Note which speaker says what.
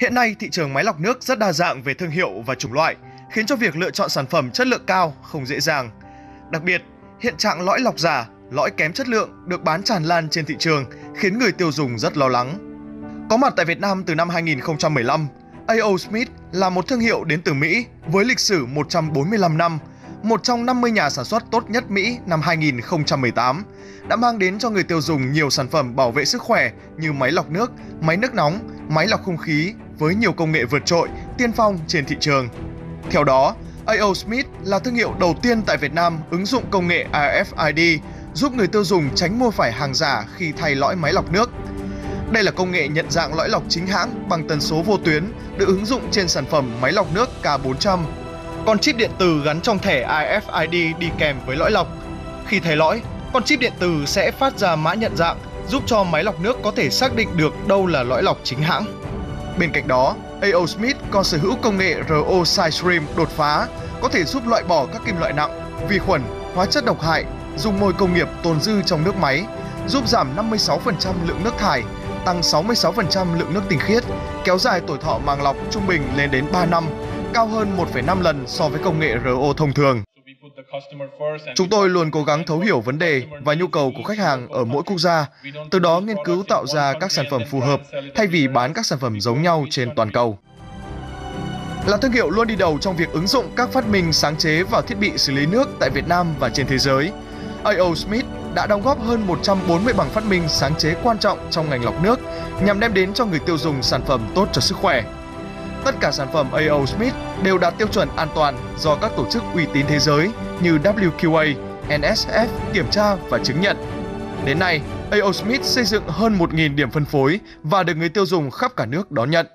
Speaker 1: Hiện nay, thị trường máy lọc nước rất đa dạng về thương hiệu và chủng loại, khiến cho việc lựa chọn sản phẩm chất lượng cao không dễ dàng. Đặc biệt, hiện trạng lõi lọc giả, lõi kém chất lượng được bán tràn lan trên thị trường, khiến người tiêu dùng rất lo lắng. Có mặt tại Việt Nam từ năm 2015, A.O. Smith là một thương hiệu đến từ Mỹ với lịch sử 145 năm, một trong 50 nhà sản xuất tốt nhất Mỹ năm 2018, đã mang đến cho người tiêu dùng nhiều sản phẩm bảo vệ sức khỏe như máy lọc nước, máy nước nóng, máy lọc không khí với nhiều công nghệ vượt trội, tiên phong trên thị trường. Theo đó, AO Smith là thương hiệu đầu tiên tại Việt Nam ứng dụng công nghệ RFID giúp người tiêu dùng tránh mua phải hàng giả khi thay lõi máy lọc nước. Đây là công nghệ nhận dạng lõi lọc chính hãng bằng tần số vô tuyến được ứng dụng trên sản phẩm máy lọc nước K400. Con chip điện tử gắn trong thẻ RFID đi kèm với lõi lọc. Khi thay lõi, con chip điện tử sẽ phát ra mã nhận dạng giúp cho máy lọc nước có thể xác định được đâu là lõi lọc chính hãng. Bên cạnh đó, A.O. Smith còn sở hữu công nghệ RO Sidestream đột phá, có thể giúp loại bỏ các kim loại nặng, vi khuẩn, hóa chất độc hại, dùng môi công nghiệp tồn dư trong nước máy, giúp giảm 56% lượng nước thải, tăng 66% lượng nước tinh khiết, kéo dài tuổi thọ màng lọc trung bình lên đến 3 năm, cao hơn 1,5 lần so với công nghệ RO thông thường. Chúng tôi luôn cố gắng thấu hiểu vấn đề và nhu cầu của khách hàng ở mỗi quốc gia, từ đó nghiên cứu tạo ra các sản phẩm phù hợp thay vì bán các sản phẩm giống nhau trên toàn cầu. Là thương hiệu luôn đi đầu trong việc ứng dụng các phát minh sáng chế vào thiết bị xử lý nước tại Việt Nam và trên thế giới, A.O. Smith đã đóng góp hơn 140 bằng phát minh sáng chế quan trọng trong ngành lọc nước nhằm đem đến cho người tiêu dùng sản phẩm tốt cho sức khỏe. Tất cả sản phẩm A.O. Smith đều đạt tiêu chuẩn an toàn do các tổ chức uy tín thế giới như WQA, NSF kiểm tra và chứng nhận. Đến nay, A.O. Smith xây dựng hơn 1.000 điểm phân phối và được người tiêu dùng khắp cả nước đón nhận.